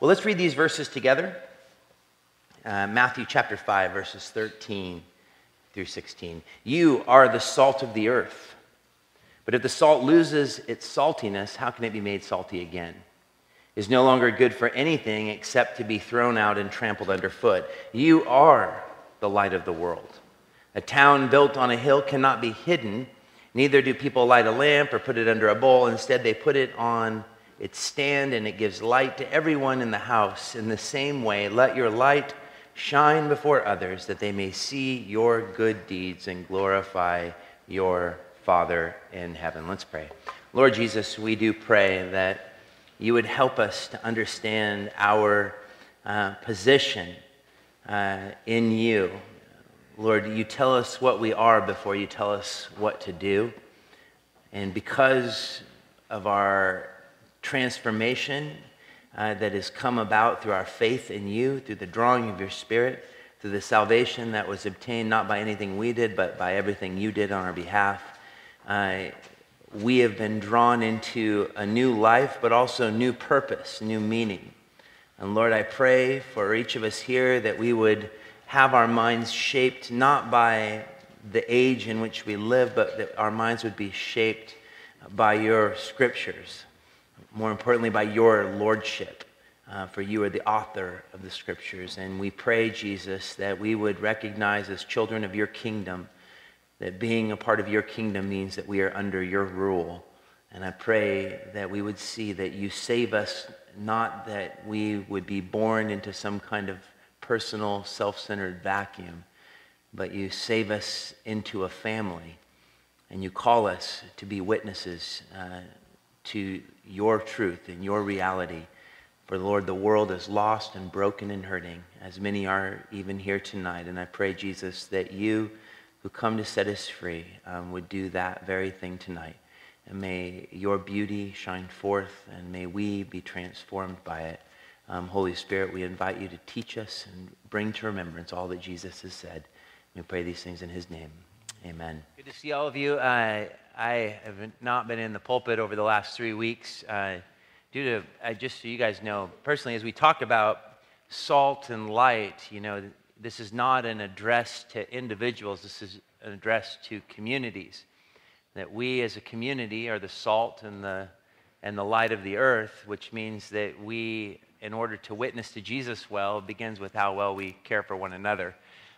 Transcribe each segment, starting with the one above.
well, let's read these verses together. Uh, Matthew chapter 5, verses 13 through 16. You are the salt of the earth. But if the salt loses its saltiness, how can it be made salty again? It is no longer good for anything except to be thrown out and trampled underfoot. You are the light of the world. A town built on a hill cannot be hidden. Neither do people light a lamp or put it under a bowl. Instead, they put it on its stand and it gives light to everyone in the house. In the same way, let your light shine before others that they may see your good deeds and glorify your Father in heaven. Let's pray. Lord Jesus, we do pray that you would help us to understand our uh, position uh, in you. Lord, you tell us what we are before you tell us what to do. And because of our transformation uh, that has come about through our faith in you, through the drawing of your Spirit, through the salvation that was obtained not by anything we did, but by everything you did on our behalf uh, we have been drawn into a new life, but also new purpose, new meaning. And Lord, I pray for each of us here that we would have our minds shaped not by the age in which we live, but that our minds would be shaped by your scriptures. More importantly, by your lordship. Uh, for you are the author of the scriptures. And we pray, Jesus, that we would recognize as children of your kingdom that being a part of your kingdom means that we are under your rule. And I pray that we would see that you save us, not that we would be born into some kind of personal, self centered vacuum, but you save us into a family. And you call us to be witnesses uh, to your truth and your reality. For Lord, the world is lost and broken and hurting, as many are even here tonight. And I pray, Jesus, that you who come to set us free um, would do that very thing tonight. And may your beauty shine forth, and may we be transformed by it. Um, Holy Spirit, we invite you to teach us and bring to remembrance all that Jesus has said. We pray these things in his name. Amen. Good to see all of you. Uh, I have not been in the pulpit over the last three weeks uh, due to, uh, just so you guys know, personally, as we talk about salt and light, you know, this is not an address to individuals, this is an address to communities. That we as a community are the salt and the, and the light of the earth, which means that we, in order to witness to Jesus well, begins with how well we care for one another.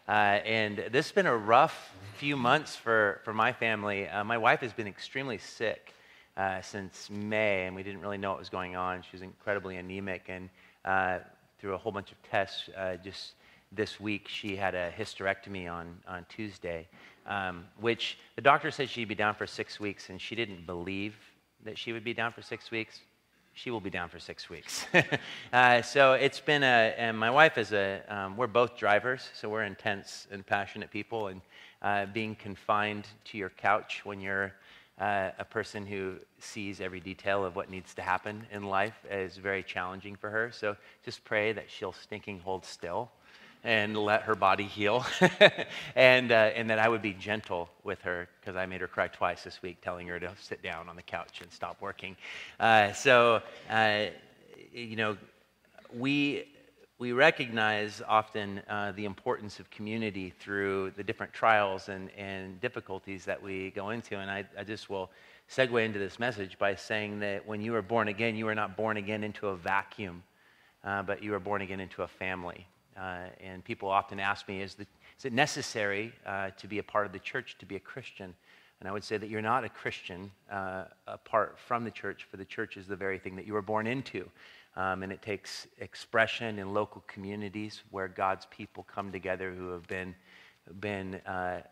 Uh, and this has been a rough few months for, for my family. Uh, my wife has been extremely sick uh, since May, and we didn't really know what was going on. She was incredibly anemic, and uh, through a whole bunch of tests, uh, just this week she had a hysterectomy on, on Tuesday, um, which the doctor said she'd be down for six weeks, and she didn't believe that she would be down for six weeks. She will be down for six weeks. uh, so it's been a, and my wife is a, um, we're both drivers, so we're intense and passionate people, and uh, being confined to your couch when you're uh, a person who sees every detail of what needs to happen in life is very challenging for her. So just pray that she'll stinking hold still and let her body heal, and, uh, and that I would be gentle with her because I made her cry twice this week, telling her to sit down on the couch and stop working. Uh, so, uh, you know, we, we recognize often uh, the importance of community through the different trials and, and difficulties that we go into, and I, I just will segue into this message by saying that when you are born again, you are not born again into a vacuum, uh, but you are born again into a family. Uh, and people often ask me, is, the, is it necessary uh, to be a part of the church, to be a Christian? And I would say that you're not a Christian uh, apart from the church, for the church is the very thing that you were born into. Um, and it takes expression in local communities where God's people come together who have been, been, uh,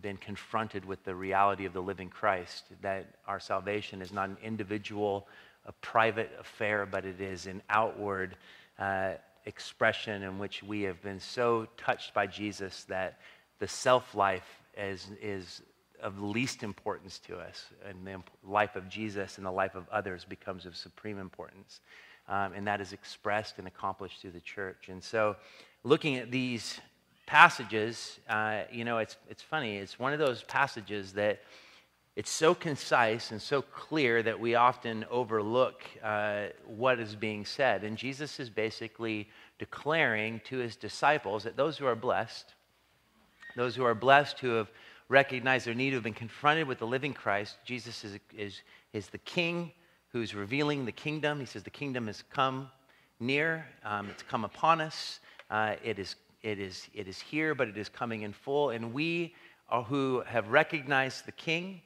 been confronted with the reality of the living Christ, that our salvation is not an individual, a private affair, but it is an outward uh, expression in which we have been so touched by Jesus that the self life is, is of least importance to us, and the life of Jesus and the life of others becomes of supreme importance. Um, and that is expressed and accomplished through the church. And so, looking at these passages, uh, you know, it's, it's funny. It's one of those passages that it's so concise and so clear that we often overlook uh, what is being said. And Jesus is basically declaring to his disciples that those who are blessed, those who are blessed who have recognized their need, who have been confronted with the living Christ, Jesus is, is, is the king who's revealing the kingdom. He says, The kingdom has come near, um, it's come upon us, uh, it, is, it, is, it is here, but it is coming in full. And we are, who have recognized the king,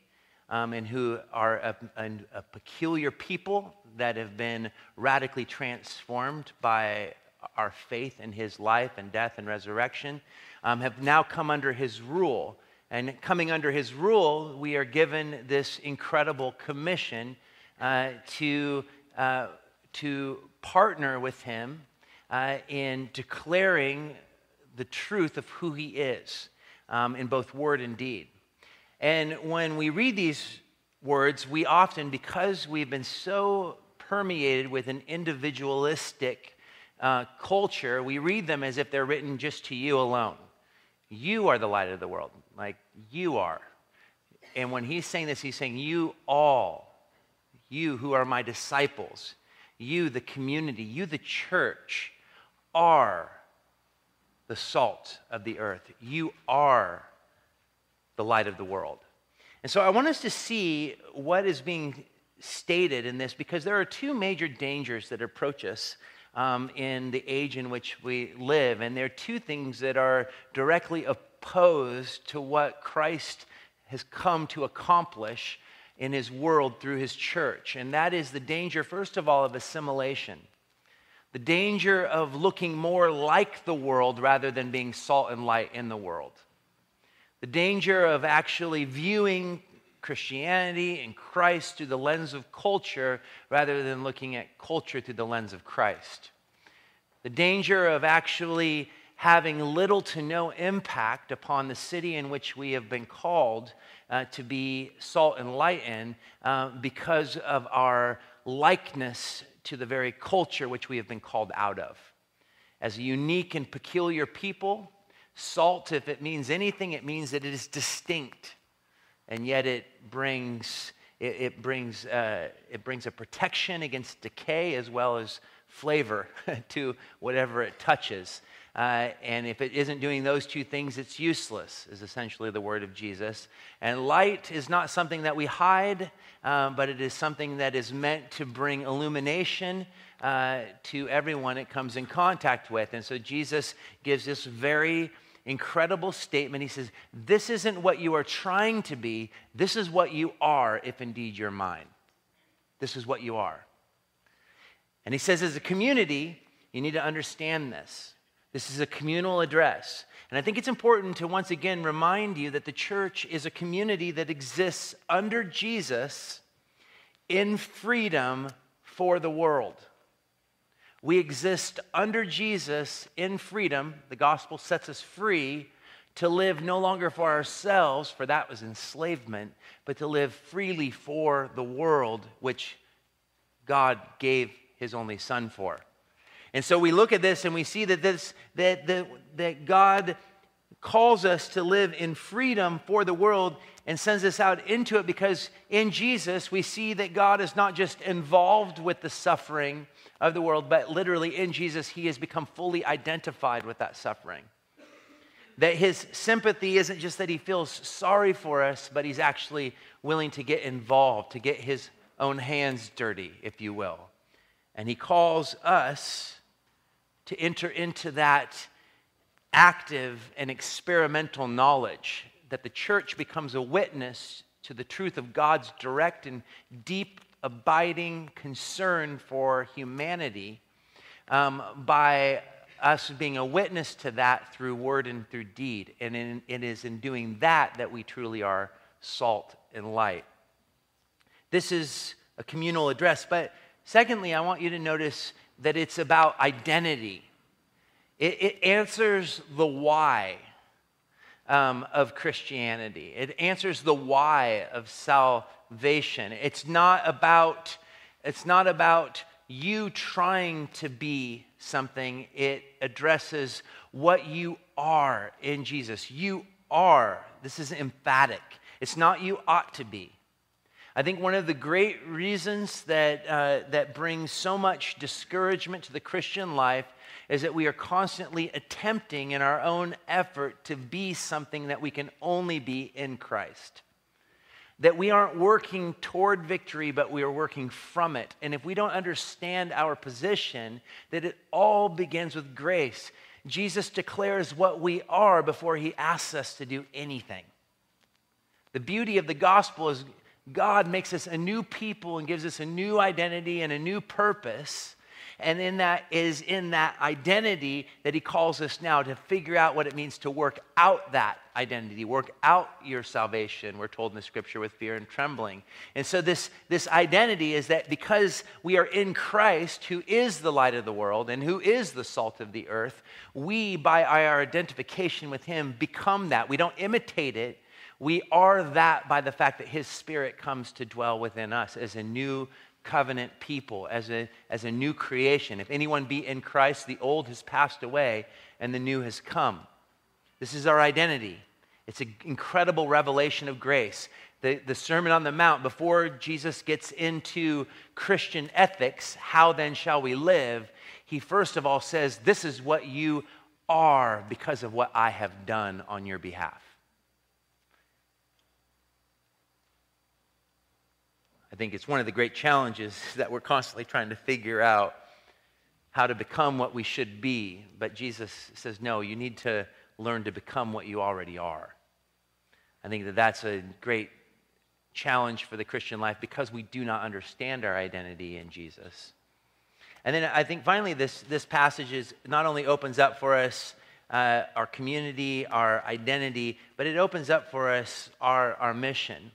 um, and who are a, a, a, peculiar people that have been radically transformed by our faith in his life and death and resurrection, um, have now come under his rule. And coming under his rule, we are given this incredible commission uh, to, uh, to partner with him uh, in declaring the truth of who he is um, in both word and deed. And when we read these words, we often, because we've been so permeated with an individualistic uh, culture, we read them as if they're written just to you alone. You are the light of the world, like you are. And when he's saying this, he's saying, You all, you who are my disciples, you, the community, you, the church, are the salt of the earth. You are the light of the world. And so I want us to see what is being stated in this because there are two major dangers that approach us um, in the age in which we live. And there are two things that are directly opposed to what Christ has come to accomplish in his world through his church. And that is the danger, first of all, of assimilation. The danger of looking more like the world rather than being salt and light in the world the danger of actually viewing Christianity and Christ through the lens of culture rather than looking at culture through the lens of Christ. The danger of actually having little to no impact upon the city in which we have been called uh, to be salt and light in uh, because of our likeness to the very culture which we have been called out of. As a unique and peculiar people, Salt, if it means anything, it means that it is distinct, and yet it brings it, it brings uh, it brings a protection against decay as well as flavor to whatever it touches. Uh, and if it isn't doing those two things, it's useless, is essentially the word of Jesus. And light is not something that we hide, um, but it is something that is meant to bring illumination uh, to everyone it comes in contact with. And so Jesus gives this very incredible statement. He says, This isn't what you are trying to be, this is what you are, if indeed you're mine. This is what you are. And he says, as a community, you need to understand this. This is a communal address. And I think it's important to once again remind you that the church is a community that exists under Jesus in freedom for the world. We exist under Jesus in freedom. The gospel sets us free to live no longer for ourselves, for that was enslavement, but to live freely for the world, which God gave his only son for. And so we look at this and we see that, this, that, that, that God calls us to live in freedom for the world and sends us out into it because in Jesus we see that God is not just involved with the suffering of the world, but literally in Jesus he has become fully identified with that suffering. That his sympathy isn't just that he feels sorry for us, but he's actually willing to get involved, to get his own hands dirty, if you will. And he calls us to enter into that active and experimental knowledge, that the church becomes a witness to the truth of God's direct and deep, abiding concern for humanity um, by us being a witness to that through word and through deed. And in, it is in doing that that we truly are salt and light. This is a communal address. But secondly, I want you to notice that it's about identity. It, it answers the why um, of Christianity, it answers the why of salvation. It's not about, it's not about you trying to be something, it addresses what you are in Jesus. You are. This is emphatic. It's not you ought to be. I think one of the great reasons that, uh, that brings so much discouragement to the Christian life is that we are constantly attempting in our own effort to be something that we can only be in Christ. That we aren't working toward victory, but we are working from it. And if we don't understand our position, that it all begins with grace. Jesus declares what we are before he asks us to do anything. The beauty of the gospel is God makes us a new people and gives us a new identity and a new purpose. And in that is in that identity that he calls us now to figure out what it means to work out that identity, work out your salvation, we're told in the scripture, with fear and trembling. And so this, this identity is that because we are in Christ, who is the light of the world and who is the salt of the earth, we, by our identification with him, become that. We don't imitate it we are that by the fact that His Spirit comes to dwell within us as a new covenant people, as a, as a new creation. If anyone be in Christ, the old has passed away and the new has come. This is our identity. It's an incredible revelation of grace. The, the Sermon on the Mount, before Jesus gets into Christian ethics, how then shall we live? He first of all says, This is what you are because of what I have done on your behalf. I think it's one of the great challenges that we're constantly trying to figure out how to become what we should be. But Jesus says, no, you need to learn to become what you already are. I think that that's a great challenge for the Christian life because we do not understand our identity in Jesus. And then I think finally, this, this passage is not only opens up for us uh, our community, our identity, but it opens up for us our, our mission.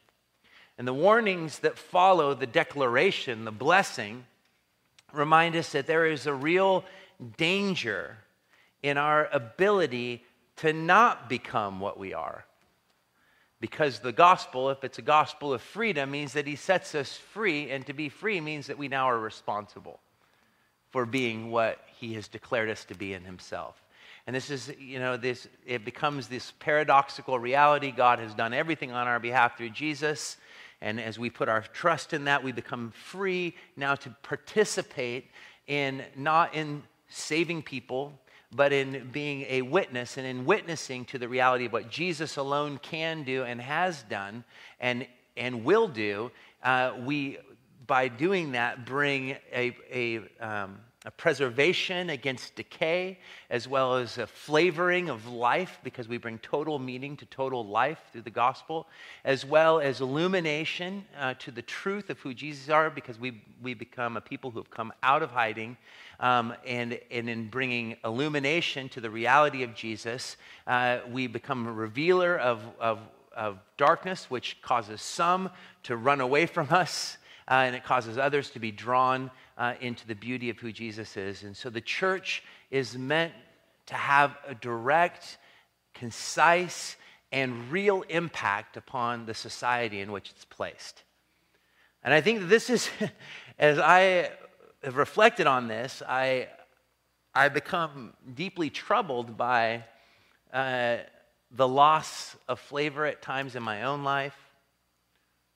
And the warnings that follow the declaration, the blessing, remind us that there is a real danger in our ability to not become what we are. Because the gospel, if it's a gospel of freedom, means that he sets us free, and to be free means that we now are responsible for being what he has declared us to be in himself. And this is, you know, this it becomes this paradoxical reality. God has done everything on our behalf through Jesus. And as we put our trust in that, we become free now to participate in not in saving people, but in being a witness and in witnessing to the reality of what Jesus alone can do and has done and, and will do. Uh, we, by doing that, bring a, a um, a preservation against decay, as well as a flavoring of life, because we bring total meaning to total life through the gospel, as well as illumination uh, to the truth of who Jesus are, because we, we become a people who have come out of hiding. Um, and, and in bringing illumination to the reality of Jesus, uh, we become a revealer of, of, of darkness, which causes some to run away from us, uh, and it causes others to be drawn uh, into the beauty of who Jesus is. And so the church is meant to have a direct, concise, and real impact upon the society in which it's placed. And I think that this is, as I have reflected on this, I, I become deeply troubled by uh, the loss of flavor at times in my own life,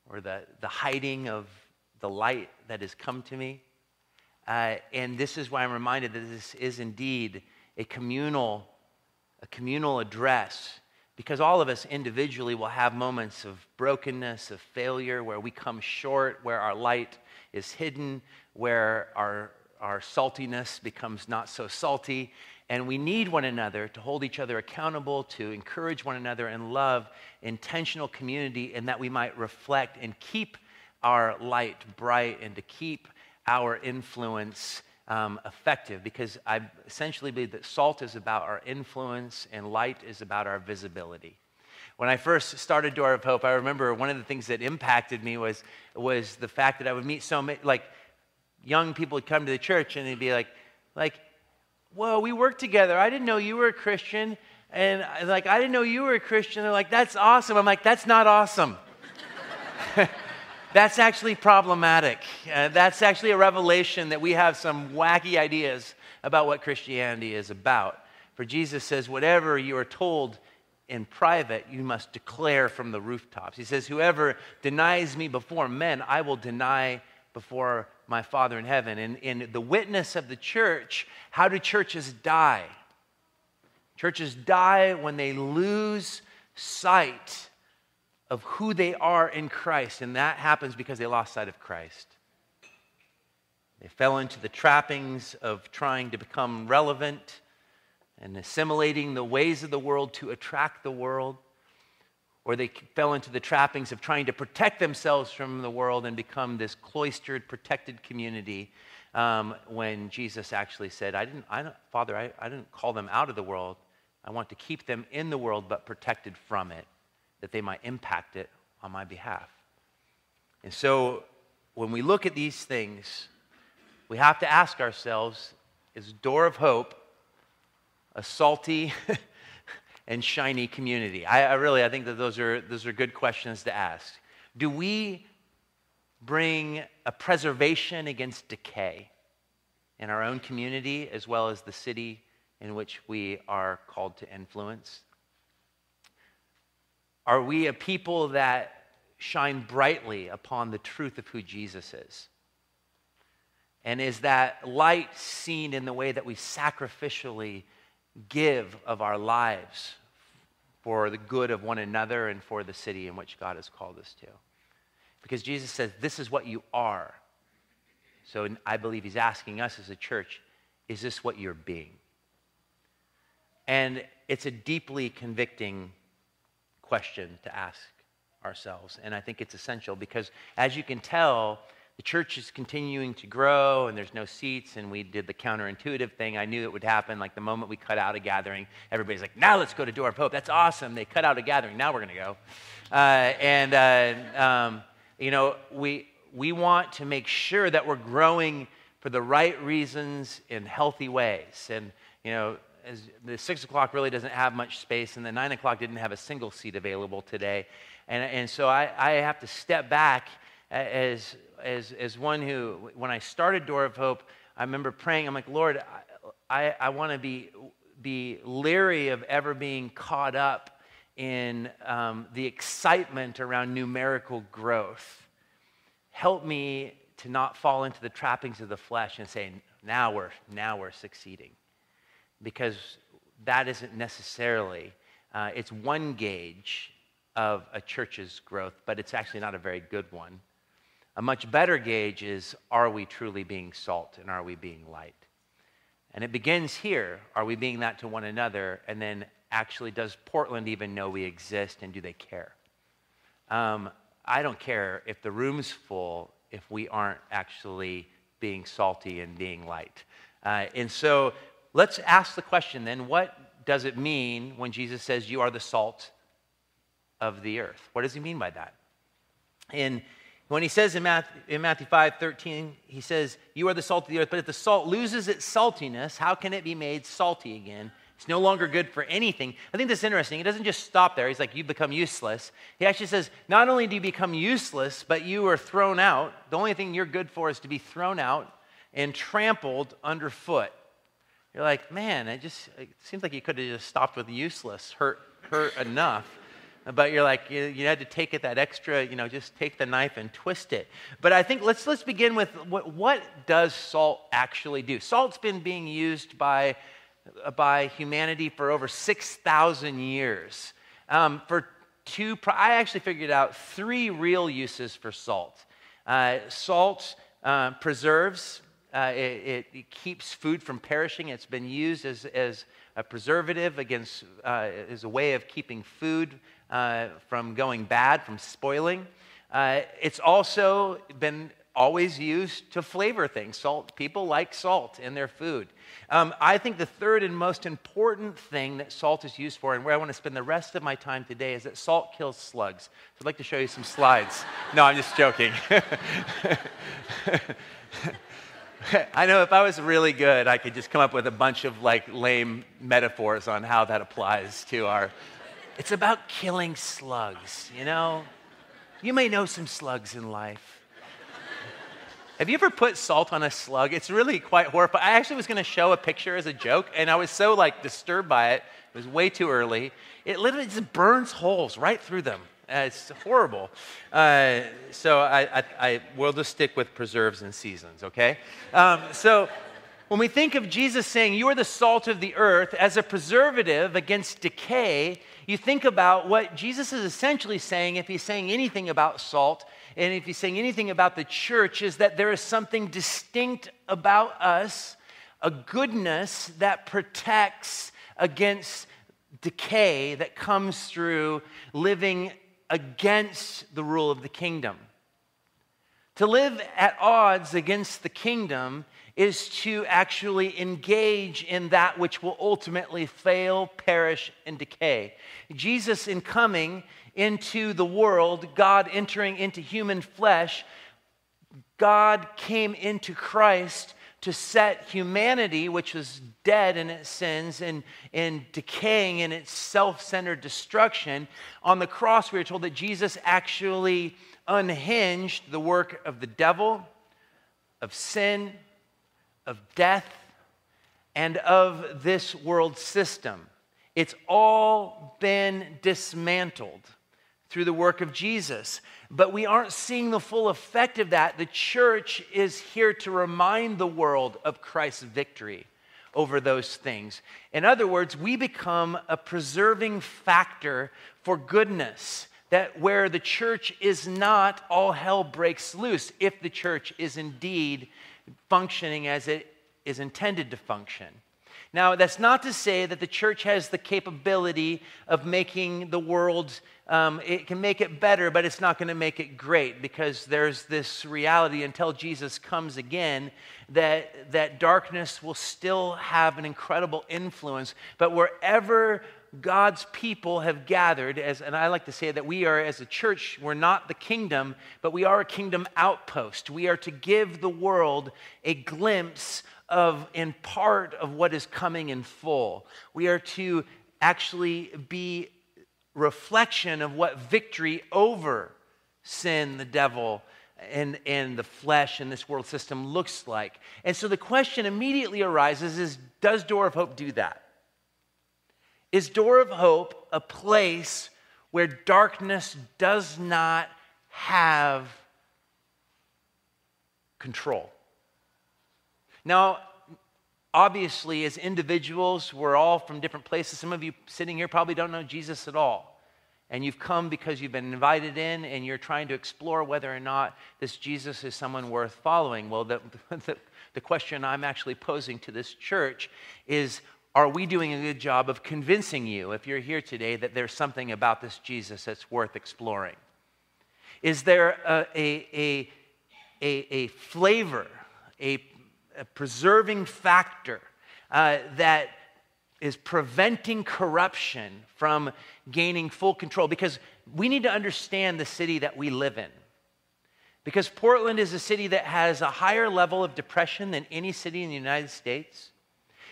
or the, the hiding of the light that has come to me. Uh, and this is why I'm reminded that this is indeed a communal, a communal address, because all of us individually will have moments of brokenness, of failure, where we come short, where our light is hidden, where our, our saltiness becomes not so salty. And we need one another to hold each other accountable, to encourage one another and love intentional community, and that we might reflect and keep our light bright and to keep our influence um, effective because I essentially believe that salt is about our influence and light is about our visibility. When I first started Door of Hope, I remember one of the things that impacted me was, was the fact that I would meet so many, like, young people would come to the church and they'd be like, like, whoa, we work together. I didn't know you were a Christian. And like, I didn't know you were a Christian. They're like, that's awesome. I'm like, that's not awesome. That's actually problematic. Uh, that's actually a revelation that we have some wacky ideas about what Christianity is about. For Jesus says, whatever you are told in private, you must declare from the rooftops. He says, Whoever denies me before men, I will deny before my Father in heaven. And in the witness of the church, how do churches die? Churches die when they lose sight of who they are in Christ, and that happens because they lost sight of Christ. They fell into the trappings of trying to become relevant and assimilating the ways of the world to attract the world, or they fell into the trappings of trying to protect themselves from the world and become this cloistered, protected community. Um, when Jesus actually said, I didn't, I Father, I, I didn't call them out of the world. I want to keep them in the world, but protected from it, that they might impact it on my behalf. And so when we look at these things, we have to ask ourselves is Door of Hope a salty and shiny community? I, I, really, I think that those are, those are good questions to ask. Do we bring a preservation against decay in our own community as well as the city in which we are called to influence? Are we a people that shine brightly upon the truth of who Jesus is? And is that light seen in the way that we sacrificially give of our lives for the good of one another and for the city in which God has called us to? Because Jesus says, This is what you are. So I believe he's asking us as a church, Is this what you're being? And it's a deeply convicting question to ask ourselves. And I think it's essential because, as you can tell, the church is continuing to grow and there's no seats and we did the counterintuitive thing. I knew it would happen like the moment we cut out a gathering everybody's like now let's go to door of hope. That's awesome. They cut out a gathering. Now we're going to go. Uh, and uh, um, you know we we want to make sure that we're growing for the right reasons in healthy ways. And you know as the six o'clock really doesn't have much space and the nine o'clock didn't have a single seat available today and, and so I, I have to step back as as, as one who, when I started Door of Hope, I remember praying, I'm like, Lord, I, I want to be, be leery of ever being caught up in um, the excitement around numerical growth. Help me to not fall into the trappings of the flesh and say, now we're, now we're succeeding. Because that isn't necessarily, uh, it's one gauge of a church's growth, but it's actually not a very good one. A much better gauge is are we truly being salt and are we being light? And it begins here. Are we being that to one another? And then actually, does Portland even know we exist and do they care? Um, I don't care if the room's full if we aren't actually being salty and being light. Uh, and so let's ask the question then what does it mean when Jesus says you are the salt of the earth? What does he mean by that? In when he says in Matthew, in Matthew 5 13, he says, You are the salt of the earth, but if the salt loses its saltiness, how can it be made salty again? It's no longer good for anything. I think that's interesting. He doesn't just stop there. He's like, You become useless. He actually says, Not only do you become useless, but you are thrown out. The only thing you're good for is to be thrown out and trampled underfoot. You're like, Man, it just it seems like you could have just stopped with useless, hurt, hurt enough. But you're like you, you, had to take it that extra you know just take the knife and twist it. But i think let's let's begin with what, what does salt actually do? Salt's been being used by by humanity for over 6000 years. Um, for two i actually figured out three real uses for salt. Uh, salt uh, preserves uh, it, it, keeps food from perishing it's been used as, as a preservative against uh, as a way of keeping food uh, from going bad, from spoiling. Uh, it's also been always used to flavor things. Salt, people like salt in their food. Um, I think the third and most important thing that salt is used for, and where I want to spend the rest of my time today, is that salt kills slugs. So I'd like to show you some slides. no, I'm just joking. I know if I was really good, I could just come up with a bunch of like lame metaphors on how that applies to our it's about killing slugs, you know? You may know some slugs in life. Have you ever put salt on a slug? It's really quite horrifying. I actually was going to show a picture as a joke, and I was so like disturbed by it. It was way too early. It literally just burns holes right through them. Uh, it's horrible. Uh, so I, I, I, will just stick with preserves and seasons, okay? Um, so when we think of Jesus saying, You are the salt of the earth as a preservative against decay, you think about what Jesus is essentially saying if he's saying anything about salt and if he's saying anything about the church, is that there is something distinct about us, a goodness that protects against decay that comes through living against the rule of the kingdom. To live at odds against the kingdom is to actually engage in that which will ultimately fail, perish, and decay. Jesus, in coming into the world, God entering into human flesh, God came into Christ to set humanity, which was dead in its sins and, and decaying in its self centered destruction. On the cross, we are told that Jesus actually unhinged the work of the devil, of sin, of death, and of this world system. It's all been dismantled through the work of Jesus. But we aren't seeing the full effect of that. The church is here to remind the world of Christ's victory over those things. In other words, we become a preserving factor for goodness. That where the church is not, all hell breaks loose if the church is indeed functioning as it is intended to function. Now, that's not to say that the church has the capability of making the world, um, it can make it better, but it's not going to make it great because there's this reality until Jesus comes again that, that darkness will still have an incredible influence. But wherever God's people have gathered, as, and I like to say that we are, as a church, we're not the kingdom, but we are a kingdom outpost. We are to give the world a glimpse of, in part, of what is coming in full. We are to actually be reflection of what victory over sin, the devil, and, and the flesh and this world system looks like. And so the question immediately arises is does Door of Hope do that? Is Door of Hope a place where darkness does not have control? Now, obviously, as individuals, we're all from different places. Some of you sitting here probably don't know Jesus at all. And you've come because you've been invited in and you're trying to explore whether or not this Jesus is someone worth following. Well, the, the, the question I'm actually posing to this church is Are we doing a good job of convincing you, if you're here today, that there's something about this Jesus that's worth exploring? Is there a, a, a, a, a flavor, a a preserving factor uh, that is preventing corruption from gaining full control because we need to understand the city that we live in. Because Portland is a city that has a higher level of depression than any city in the United States.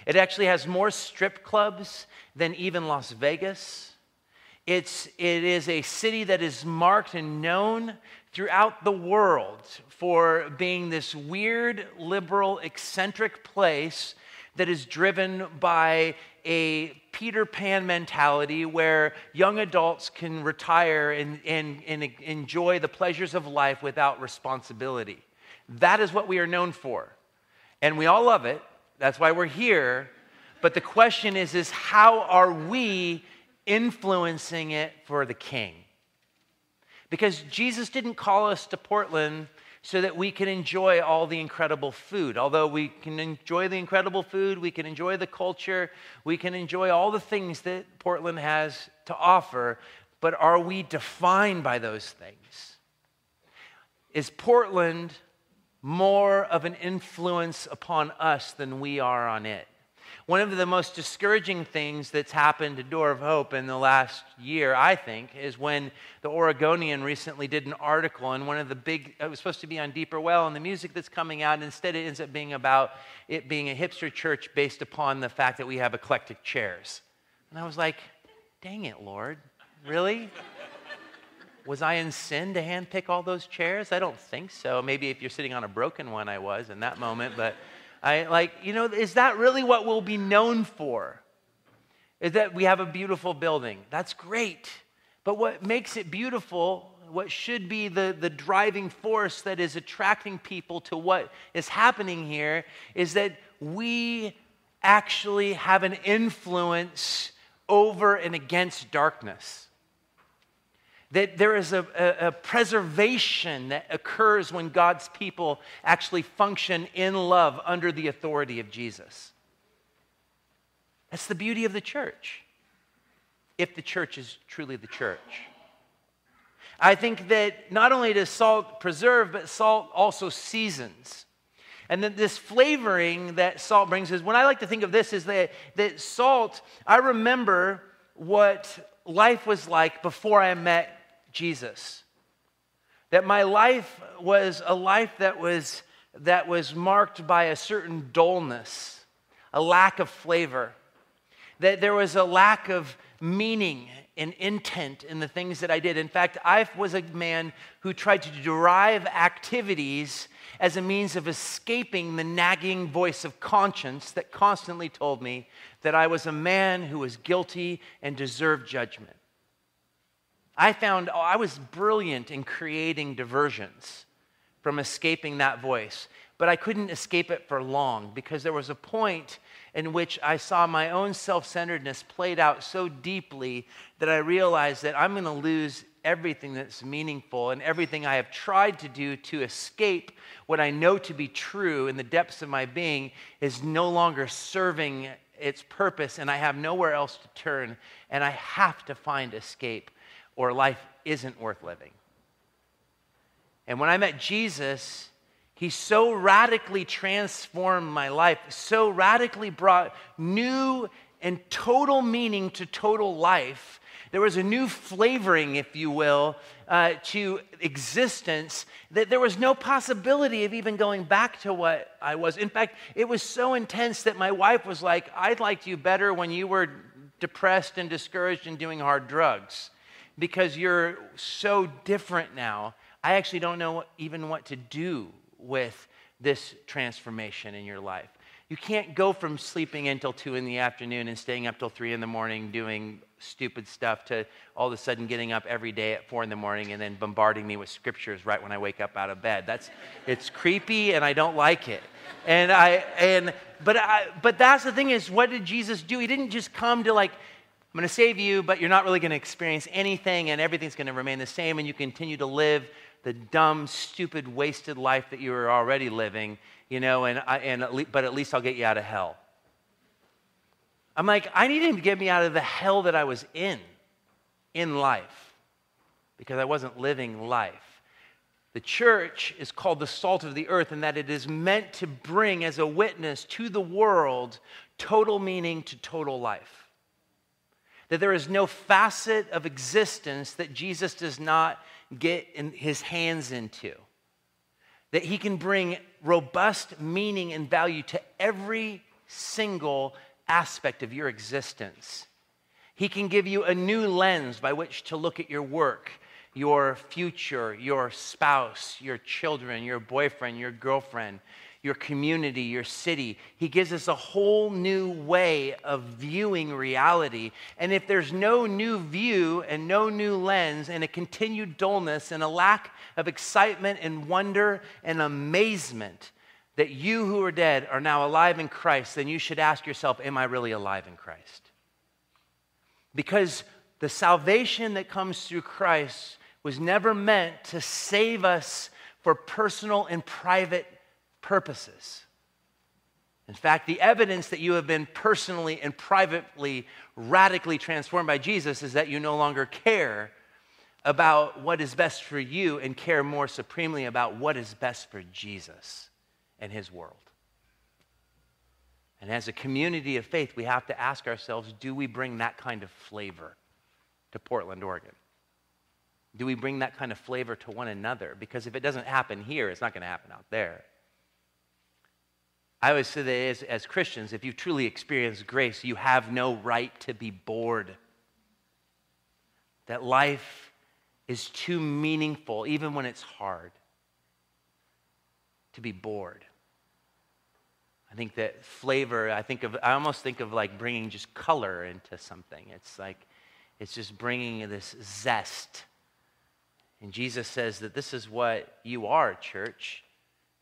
It actually has more strip clubs than even Las Vegas. It's, it is a city that is marked and known throughout the world for being this weird, liberal, eccentric place that is driven by a Peter Pan mentality where young adults can retire and, and, and enjoy the pleasures of life without responsibility. That is what we are known for. And we all love it. That's why we're here. But the question is, is how are we influencing it for the king? Because Jesus didn't call us to Portland so that we can enjoy all the incredible food. Although we can enjoy the incredible food, we can enjoy the culture, we can enjoy all the things that Portland has to offer, but are we defined by those things? Is Portland more of an influence upon us than we are on it? One of the most discouraging things that's happened to Door of Hope in the last year, I think, is when the Oregonian recently did an article and one of the big, it was supposed to be on Deeper Well, and the music that's coming out, and instead it ends up being about it being a hipster church based upon the fact that we have eclectic chairs. And I was like, dang it, Lord, really? Was I in sin to handpick all those chairs? I don't think so. Maybe if you're sitting on a broken one, I was in that moment. But I like, you know, is that really what we'll be known for? Is that we have a beautiful building? That's great. But what makes it beautiful, what should be the, the driving force that is attracting people to what is happening here, is that we actually have an influence over and against darkness. That there is a, a, a, preservation that occurs when God's people actually function in love under the authority of Jesus. That's the beauty of the church, if the church is truly the church. I think that not only does salt preserve, but salt also seasons. And then this flavoring that salt brings is when I like to think of this is that, that salt, I remember what life was like before I met Jesus. That my life was a life that was, that was marked by a certain dullness, a lack of flavor, that there was a lack of meaning and intent in the things that I did. In fact, I was a man who tried to derive activities as a means of escaping the nagging voice of conscience that constantly told me that I was a man who was guilty and deserved judgment. I found oh, I was brilliant in creating diversions from escaping that voice, but I couldn't escape it for long because there was a point in which I saw my own self centeredness played out so deeply that I realized that I'm going to lose everything that's meaningful and everything I have tried to do to escape what I know to be true in the depths of my being is no longer serving its purpose, and I have nowhere else to turn, and I have to find escape, or life isn't worth living. And when I met Jesus, he so radically transformed my life, so radically brought new and total meaning to total life. There was a new flavoring, if you will, uh, to existence that there was no possibility of even going back to what I was. In fact, it was so intense that my wife was like, I liked you better when you were depressed and discouraged and doing hard drugs because you're so different now. I actually don't know even what to do with this transformation in your life. You can't go from sleeping until two in the afternoon and staying up till three in the morning doing stupid stuff to all of a sudden getting up every day at four in the morning and then bombarding me with scriptures right when I wake up out of bed. That's it's creepy and I don't like it. And I and but I but that's the thing is what did Jesus do? He didn't just come to like I'm going to save you, but you're not really going to experience anything and everything's going to remain the same and you continue to live the dumb, stupid, wasted life that you were already living, you know, and, I, and at least, but at least I'll get you out of hell. I'm like, I need him to get me out of the hell that I was in, in life, because I wasn't living life. The church is called the salt of the earth, and that it is meant to bring as a witness to the world total meaning to total life. That there is no facet of existence that Jesus does not get in his hands into. That he can bring robust meaning and value to every single aspect of your existence. He can give you a new lens by which to look at your work, your future, your spouse, your children, your boyfriend, your girlfriend, your community, your city. He gives us a whole new way of viewing reality. And if there's no new view and no new lens and a continued dullness and a lack of excitement and wonder and amazement that you who are dead are now alive in Christ, then you should ask yourself, Am I really alive in Christ? Because the salvation that comes through Christ was never meant to save us for personal and private purposes. In fact, the evidence that you have been personally and privately radically transformed by Jesus is that you no longer care about what is best for you and care more supremely about what is best for Jesus and his world. And as a community of faith, we have to ask ourselves do we bring that kind of flavor to Portland, Oregon? Do we bring that kind of flavor to one another? Because if it doesn't happen here, it's not going to happen out there. I always say that as, as Christians, if you truly experience grace, you have no right to be bored. That life is too meaningful, even when it's hard, to be bored. I think that flavor, I think of, I almost think of like bringing just color into something. It's like, it's just bringing this zest. And Jesus says that this is what you are, church,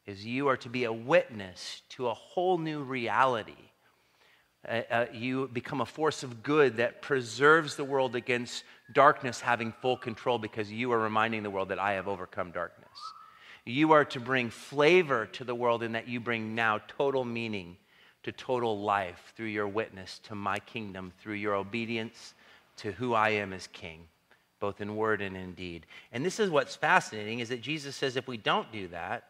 is you are to be a witness to a whole new reality. Uh, uh, you become a force of good that preserves the world against darkness having full control because you are reminding the world that I have overcome darkness. You are to bring flavor to the world in that you bring now total meaning to total life through your witness to my kingdom, through your obedience to who I am as king, both in word and in deed. And this is what's fascinating is that Jesus says if we don't do that,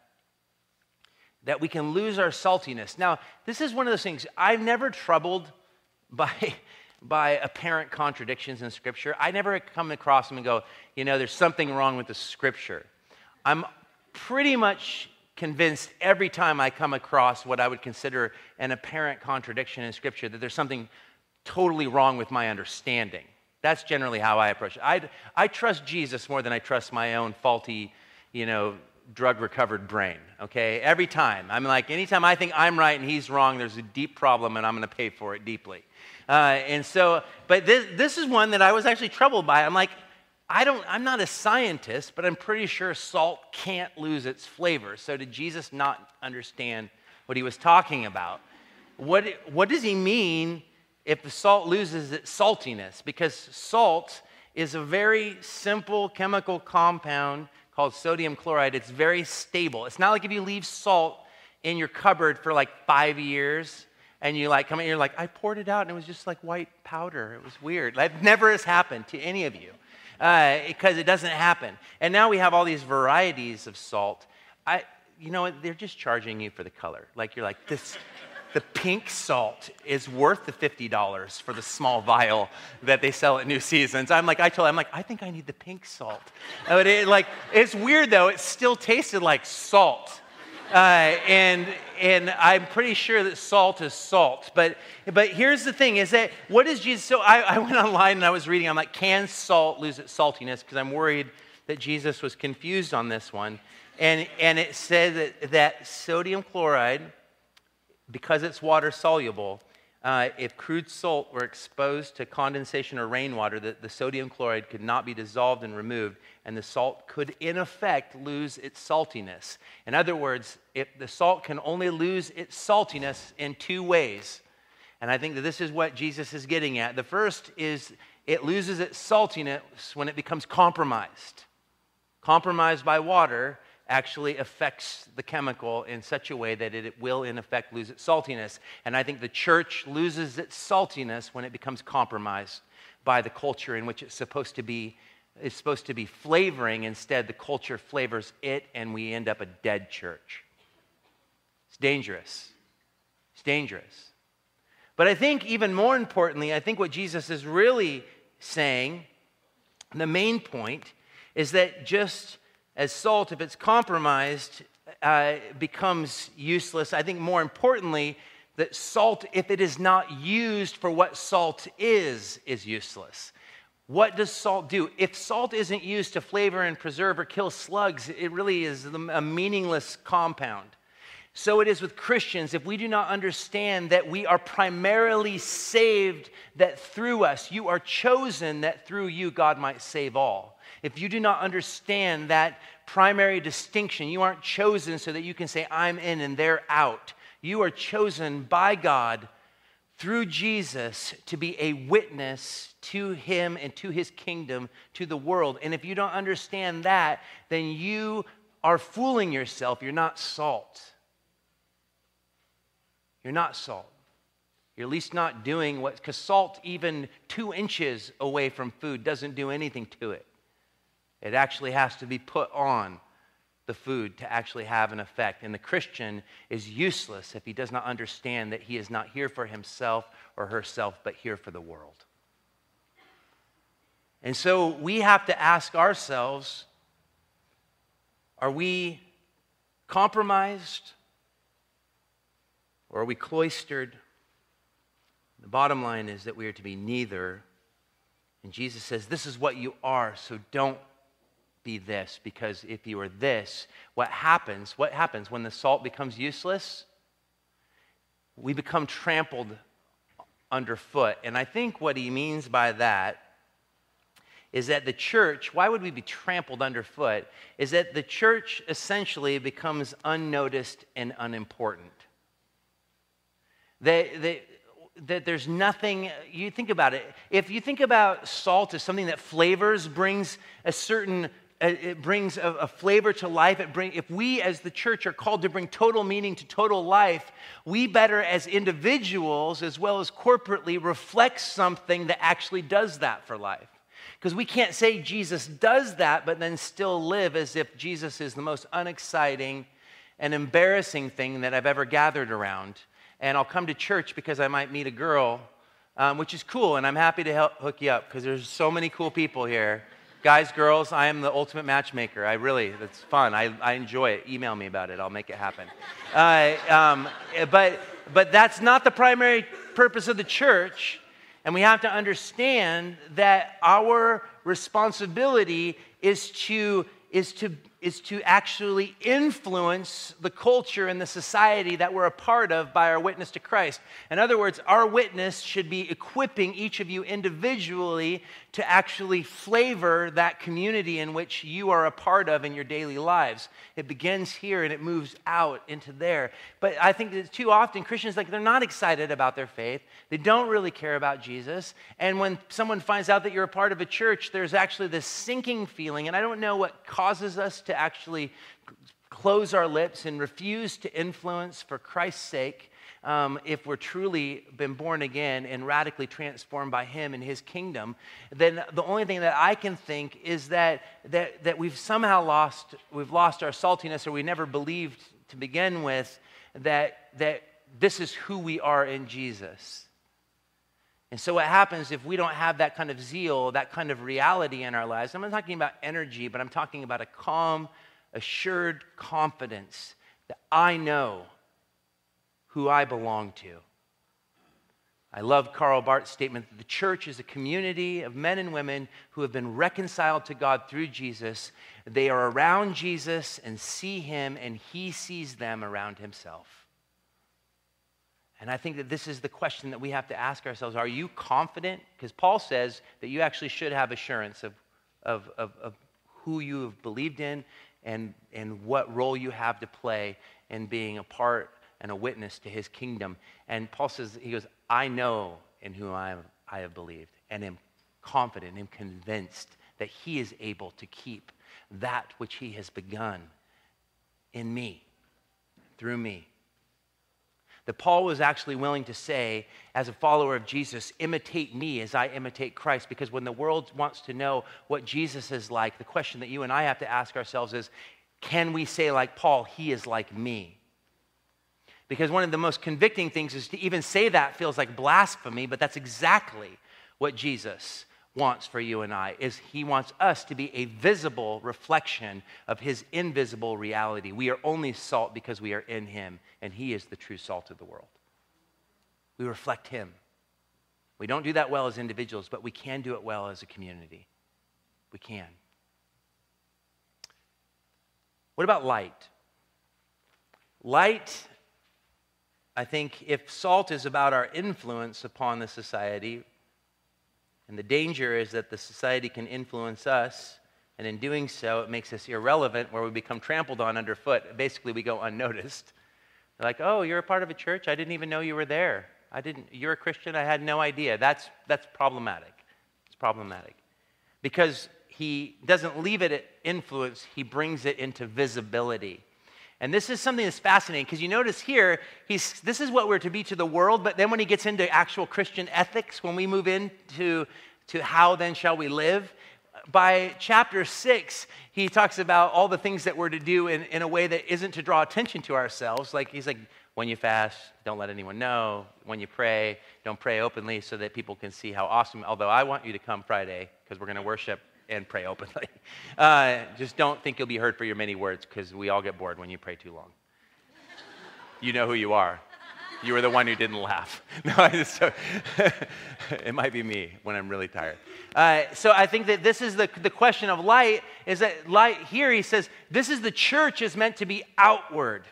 that we can lose our saltiness. Now, this is one of those things I've never troubled by by apparent contradictions in scripture. I never come across them and go, you know, there's something wrong with the scripture. I'm pretty much convinced every time I come across what I would consider an apparent contradiction in Scripture that there's something totally wrong with my understanding. That's generally how I approach it. I, I trust Jesus more than I trust my own faulty, you know, drug recovered brain, okay? Every time. I'm like, anytime I think I'm right and he's wrong, there's a deep problem and I'm gonna pay for it deeply. Uh, and so, but this, this is one that I was actually troubled by. I'm like, I don't, I'm not a scientist, but I'm pretty sure salt can't lose its flavor. So did Jesus not understand what he was talking about? What, what does he mean if the salt loses its saltiness? Because salt is a very simple chemical compound called sodium chloride. It's very stable. It's not like if you leave salt in your cupboard for like five years and you like come in, you're like, I poured it out and it was just like white powder. It was weird. That never has happened to any of you uh, because it doesn't happen. And now we have all these varieties of salt. I, you know? They're just charging you for the color. Like you're like this. The pink salt is worth the $50 for the small vial that they sell at New Seasons. I'm like, I told I'm like, I think I need the pink salt. But it, like, it's weird though, it still tasted like salt. Uh, and and I'm pretty sure that salt is salt. But but here's the thing: is that what is Jesus? So I, I went online and I was reading. I'm like, can salt lose its saltiness? Because I'm worried that Jesus was confused on this one. And and it said that that sodium chloride, because it's water soluble, uh, if crude salt were exposed to condensation or rainwater, the, the sodium chloride could not be dissolved and removed, and the salt could, in effect, lose its saltiness. In other words, if the salt can only lose its saltiness in two ways. And I think that this is what Jesus is getting at. The first is it loses its saltiness when it becomes compromised. Compromised by water, actually affects the chemical in such a way that it will, in effect, lose its saltiness. And I think the church loses its saltiness when it becomes compromised by the culture in which it's supposed to be. It's supposed to be flavoring. Instead, the culture flavors it, and we end up a dead church. It's dangerous. It's dangerous. But I think, even more importantly, I think what Jesus is really saying, the main point, is that just as salt, if it's compromised, uh, becomes useless. I think more importantly, that salt, if it is not used for what salt is, is useless. What does salt do? If salt isn't used to flavor and preserve or kill slugs, it really is a meaningless compound. So it is with Christians. If we do not understand that we are primarily saved, that through us, you are chosen, that through you, God might save all if you do not understand that primary distinction, you aren't chosen so that you can say, I'm in and they're out. You are chosen by God through Jesus to be a witness to him and to his kingdom, to the world. And if you don't understand that, then you are fooling yourself. You're not salt. You're not salt. You're at least not doing what, because salt, even two inches away from food, doesn't do anything to it. It actually has to be put on the food to actually have an effect. And the Christian is useless if he does not understand that he is not here for himself or herself, but here for the world. And so we have to ask ourselves are we compromised or are we cloistered? The bottom line is that we are to be neither. And Jesus says, This is what you are, so don't be this because if you are this, what happens? What happens when the salt becomes useless? We become trampled underfoot. And I think what he means by that is that the church, why would we be trampled underfoot? Is that the church essentially becomes unnoticed and unimportant. They, they, that there's nothing, you think about it. If you think about salt as something that flavors, brings a certain it brings a, a, flavor to life. It bring, if we as the church are called to bring total meaning to total life, we better as individuals as well as corporately reflect something that actually does that for life. Because we can't say Jesus does that, but then still live as if Jesus is the most unexciting and embarrassing thing that I've ever gathered around. And I'll come to church because I might meet a girl, um, which is cool, and I'm happy to help hook you up because there's so many cool people here. Guys, girls, I am the ultimate matchmaker. I really, that's fun. I, I enjoy it. Email me about it. I'll make it happen. Uh, um, but, but that's not the primary purpose of the church. And we have to understand that our responsibility is to, is to is to actually influence the culture and the society that we're a part of by our witness to Christ. In other words, our witness should be equipping each of you individually to actually flavor that community in which you are a part of in your daily lives. It begins here and it moves out into there. But I think that too often Christians like they're not excited about their faith. They don't really care about Jesus. And when someone finds out that you're a part of a church, there's actually this sinking feeling and I don't know what causes us to actually close our lips and refuse to influence for Christ's sake um, if we're truly been born again and radically transformed by him and his kingdom, then the only thing that I can think is that, that, that we've somehow lost, we've lost our saltiness or we never believed to begin with that, that this is who we are in Jesus. And so, what happens if we don't have that kind of zeal, that kind of reality in our lives? I'm not talking about energy, but I'm talking about a calm, assured confidence that I know who I belong to. I love Karl Barth's statement that the church is a community of men and women who have been reconciled to God through Jesus. They are around Jesus and see him, and he sees them around himself. And I think that this is the question that we have to ask ourselves Are you confident? Because Paul says that you actually should have assurance of, of, of, of, who you have believed in and, and what role you have to play in being a part and a witness to his kingdom. And Paul says, He goes, I know in whom I have, I have believed and am confident, am convinced that he is able to keep that which he has begun in me, through me that Paul was actually willing to say, as a follower of Jesus, imitate me as I imitate Christ. Because when the world wants to know what Jesus is like, the question that you and I have to ask ourselves is can we say, like Paul, he is like me? Because one of the most convicting things is to even say that feels like blasphemy, but that's exactly what Jesus wants for you and I is he wants us to be a visible reflection of his invisible reality. We are only salt because we are in him and he is the true salt of the world. We reflect him. We don't do that well as individuals, but we can do it well as a community. We can. What about light? Light, I think, if salt is about our influence upon the society, and the danger is that the society can influence us, and in doing so, it makes us irrelevant, where we become trampled on underfoot. Basically, we go unnoticed. They're like, oh, you're a part of a church? I didn't even know you were there. I didn't, you're a Christian? I had no idea. That's, that's problematic. It's problematic. Because he doesn't leave it at influence, he brings it into visibility. And this is something that's fascinating because you notice here, he's, this is what we're to be to the world, but then when he gets into actual Christian ethics, when we move into to how then shall we live, by chapter six, he talks about all the things that we're to do in, in a way that isn't to draw attention to ourselves. Like he's like, when you fast, don't let anyone know. When you pray, don't pray openly so that people can see how awesome. Although I want you to come Friday because we're going to worship and pray openly. Uh, just don't think you'll be heard for your many words because we all get bored when you pray too long. you know who you are. You were the one who didn't laugh. No, I just, it might be me when I'm really tired. Uh, so I think that this is the, the question of light is that light here, he says, this is the church is meant to be outward.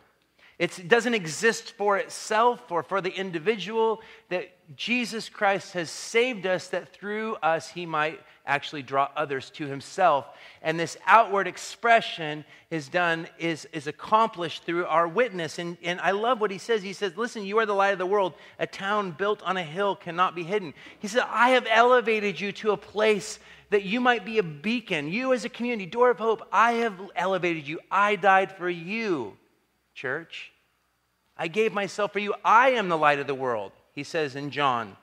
It's, it doesn't exist for itself or for the individual, that Jesus Christ has saved us that through us he might actually draw others to himself. And this outward expression is done, is, is accomplished through our witness. And, and I love what he says. He says, Listen, you are the light of the world. A town built on a hill cannot be hidden. He said, I have elevated you to a place that you might be a beacon. You as a community, Door of Hope, I have elevated you. I died for you, church. I gave myself for you. I am the light of the world, he says in John.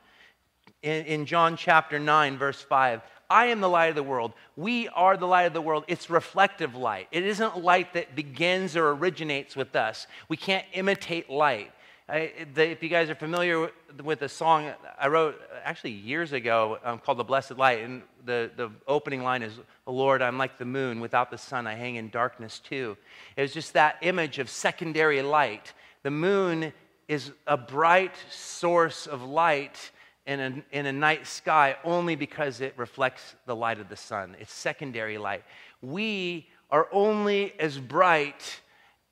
In, John chapter 9, verse 5, I am the light of the world. We are the light of the world. It's reflective light. It isn't light that begins or originates with us. We can't imitate light. I, the, if you guys are familiar with, with a song I wrote actually years ago um, called The Blessed Light, and the, the opening line is, Lord, I'm like the moon. Without the sun, I hang in darkness too. It was just that image of secondary light. The moon is a bright source of light in a, in a night sky only because it reflects the light of the sun. It's secondary light. We are only as bright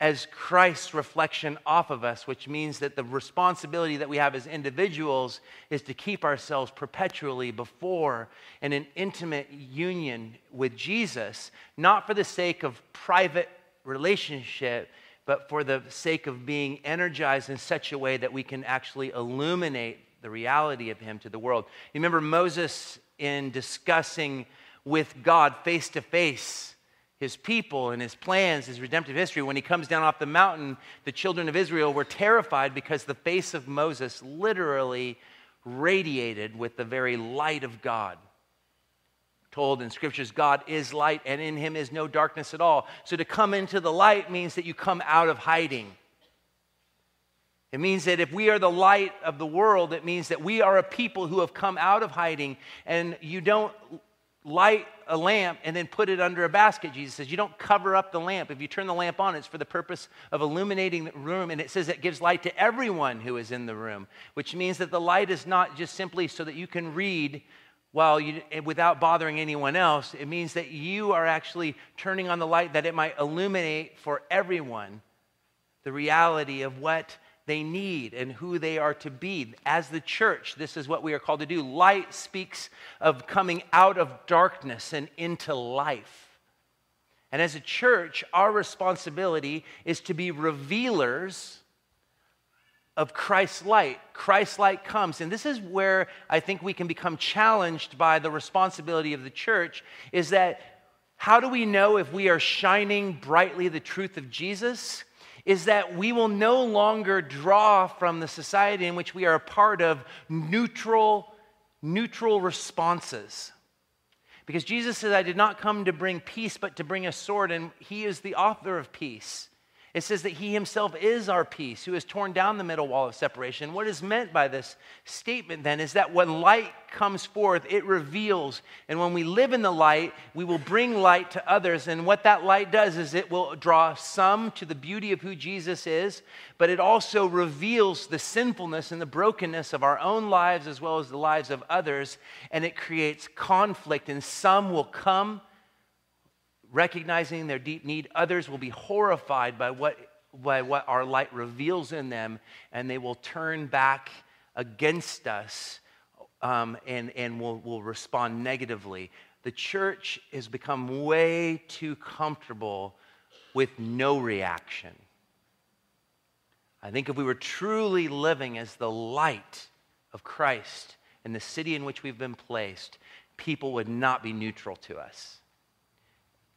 as Christ's reflection off of us, which means that the responsibility that we have as individuals is to keep ourselves perpetually before in an intimate union with Jesus, not for the sake of private relationship, but for the sake of being energized in such a way that we can actually illuminate the reality of him to the world. You remember Moses in discussing with God face to face his people and his plans, his redemptive history. When he comes down off the mountain, the children of Israel were terrified because the face of Moses literally radiated with the very light of God. Told in scriptures, God is light and in him is no darkness at all. So to come into the light means that you come out of hiding. It means that if we are the light of the world, it means that we are a people who have come out of hiding. And you don't light a lamp and then put it under a basket. Jesus says you don't cover up the lamp. If you turn the lamp on, it's for the purpose of illuminating the room. And it says it gives light to everyone who is in the room, which means that the light is not just simply so that you can read while you, without bothering anyone else. It means that you are actually turning on the light that it might illuminate for everyone the reality of what they need and who they are to be. As the church, this is what we are called to do. Light speaks of coming out of darkness and into life. And as a church, our responsibility is to be revealers of Christ's light. Christ's light comes. And this is where I think we can become challenged by the responsibility of the church is that how do we know if we are shining brightly the truth of Jesus? Is that we will no longer draw from the society in which we are a part of neutral, neutral responses. Because Jesus said, I did not come to bring peace, but to bring a sword, and he is the author of peace. It says that he himself is our peace, who has torn down the middle wall of separation. What is meant by this statement then is that when light comes forth, it reveals. And when we live in the light, we will bring light to others. And what that light does is it will draw some to the beauty of who Jesus is, but it also reveals the sinfulness and the brokenness of our own lives as well as the lives of others. And it creates conflict, and some will come recognizing their deep need. Others will be horrified by what, by what our light reveals in them, and they will turn back against us um, and, and will, will respond negatively. The church has become way too comfortable with no reaction. I think if we were truly living as the light of Christ in the city in which we've been placed, people would not be neutral to us.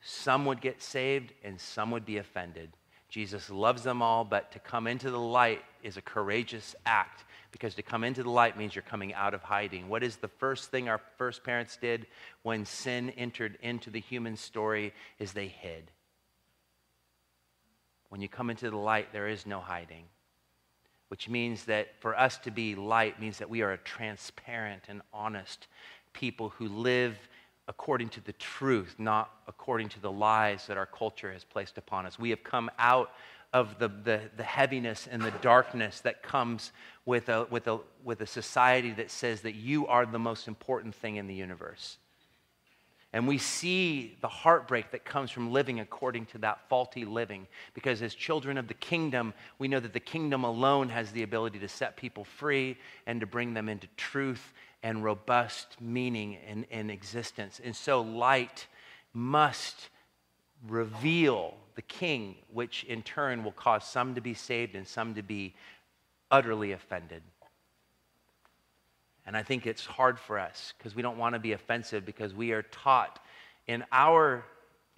Some would get saved and some would be offended. Jesus loves them all, but to come into the light is a courageous act because to come into the light means you're coming out of hiding. What is the first thing our first parents did when sin entered into the human story is they hid. When you come into the light, there is no hiding, which means that for us to be light means that we are a transparent and honest people who live according to the truth, not according to the lies that our culture has placed upon us. We have come out of the, the, the heaviness and the darkness that comes with a, with, a, with a society that says that you are the most important thing in the universe. And we see the heartbreak that comes from living according to that faulty living. Because as children of the kingdom, we know that the kingdom alone has the ability to set people free and to bring them into truth and robust meaning in, in existence. And so light must reveal the king, which in turn will cause some to be saved and some to be utterly offended. And I think it's hard for us because we don't want to be offensive because we are taught in our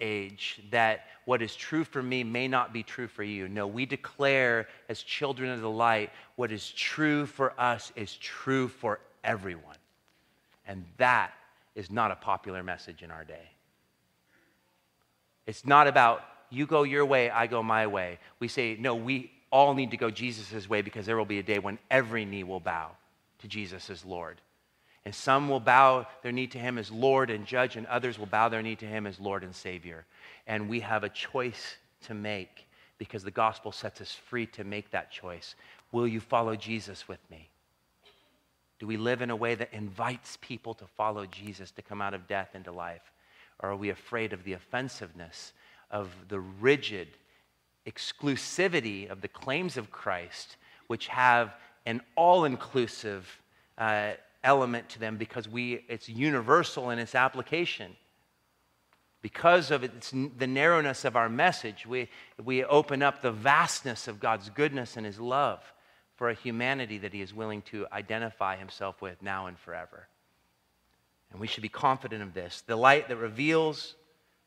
age that what is true for me may not be true for you. No, we declare as children of the light what is true for us is true for everyone. And that is not a popular message in our day. It's not about you go your way, I go my way. We say, no, we all need to go Jesus' way because there will be a day when every knee will bow to Jesus as Lord. And some will bow their knee to him as Lord and judge, and others will bow their knee to him as Lord and Savior. And we have a choice to make because the gospel sets us free to make that choice. Will you follow Jesus with me? Do we live in a way that invites people to follow Jesus to come out of death into life? Or are we afraid of the offensiveness, of the rigid exclusivity of the claims of Christ, which have an all inclusive uh, element to them because we, it's universal in its application? Because of its, the narrowness of our message, we, we open up the vastness of God's goodness and His love for a humanity that He is willing to identify Himself with now and forever. And we should be confident of this. The light that reveals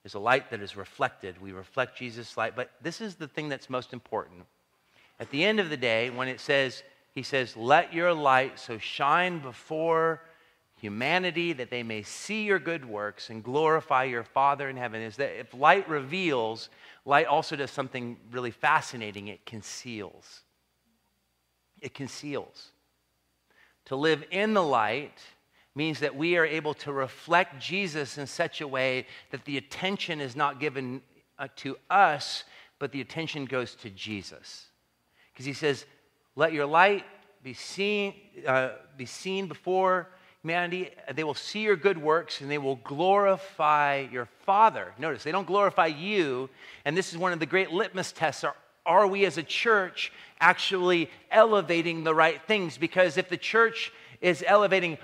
is a light that is reflected. We reflect Jesus' light. But this is the thing that's most important. At the end of the day, when it says, He says, Let your light so shine before humanity that they may see your good works and glorify your Father in heaven, is that if light reveals, light also does something really fascinating it conceals. It conceals. To live in the light means that we are able to reflect Jesus in such a way that the attention is not given uh, to us, but the attention goes to Jesus. Because he says, Let your light be seen, uh, be seen before humanity. They will see your good works and they will glorify your Father. Notice, they don't glorify you. And this is one of the great litmus tests. Are we as a church actually elevating the right things? Because if the church is elevating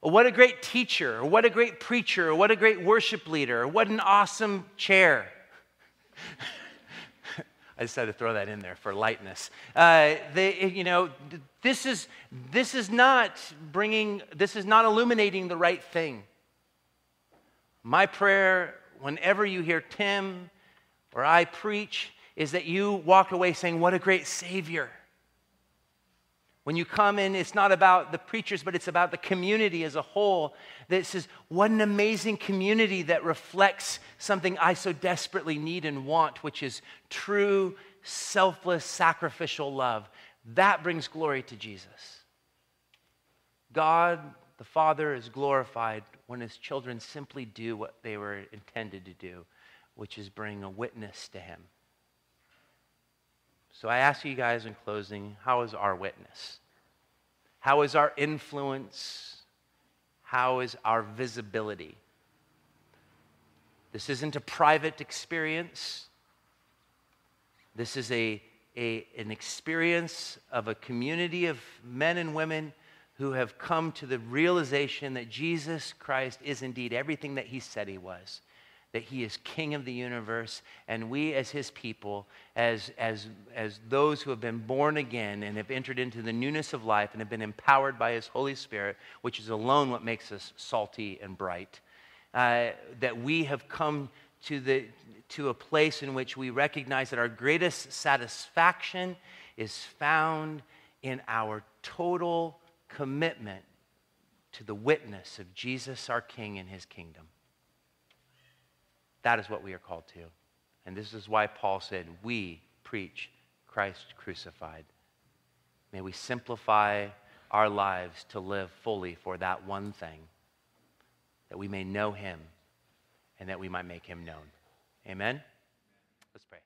what a great teacher, what a great preacher, what a great worship leader, what an awesome chair. I decided to throw that in there for lightness. Uh, they, you know, this is, this is not bringing, this is not illuminating the right thing. My prayer, whenever you hear Tim or I preach, is that you walk away saying, What a great Savior. When you come in, it's not about the preachers, but it's about the community as a whole. That says, what an amazing community that reflects something I so desperately need and want, which is true, selfless, sacrificial love. That brings glory to Jesus. God, the Father, is glorified when his children simply do what they were intended to do, which is bring a witness to him. So I ask you guys in closing how is our witness? How is our influence? How is our visibility? This isn't a private experience. This is a, a, an experience of a community of men and women who have come to the realization that Jesus Christ is indeed everything that he said he was that he is king of the universe and we as his people as, as, as those who have been born again and have entered into the newness of life and have been empowered by his holy spirit which is alone what makes us salty and bright uh, that we have come to, the, to a place in which we recognize that our greatest satisfaction is found in our total commitment to the witness of jesus our king and his kingdom that is what we are called to. And this is why Paul said, We preach Christ crucified. May we simplify our lives to live fully for that one thing, that we may know him and that we might make him known. Amen? Let's pray.